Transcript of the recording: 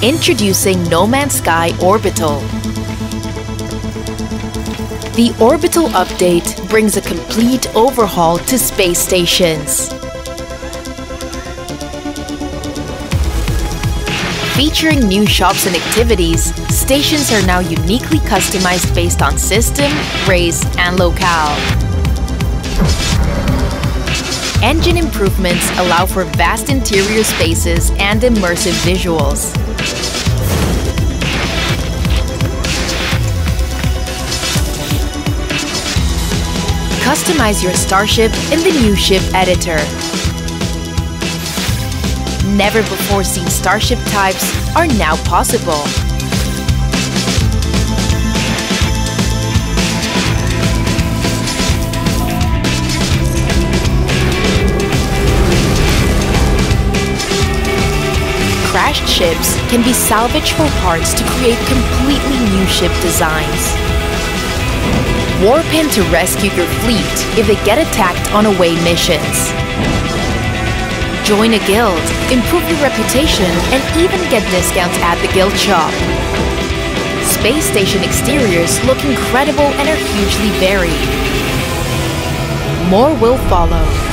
Introducing No Man's Sky Orbital. The Orbital update brings a complete overhaul to space stations. Featuring new shops and activities, stations are now uniquely customized based on system, race, and locale. Engine improvements allow for vast interior spaces and immersive visuals. Customize your starship in the new ship editor. Never before seen starship types are now possible. Crashed ships can be salvaged for parts to create completely new ship designs. Warp in to rescue your fleet if they get attacked on away missions. Join a guild, improve your reputation, and even get discounts at the guild shop. Space station exteriors look incredible and are hugely varied. More will follow.